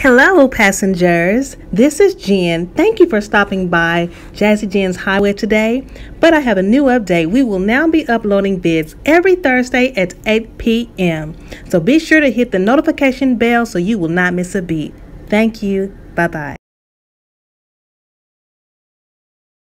Hello, passengers. This is Jenn. Thank you for stopping by Jazzy Jenn's Highway today. But I have a new update. We will now be uploading bids every Thursday at 8 p.m. So be sure to hit the notification bell so you will not miss a beat. Thank you. Bye bye.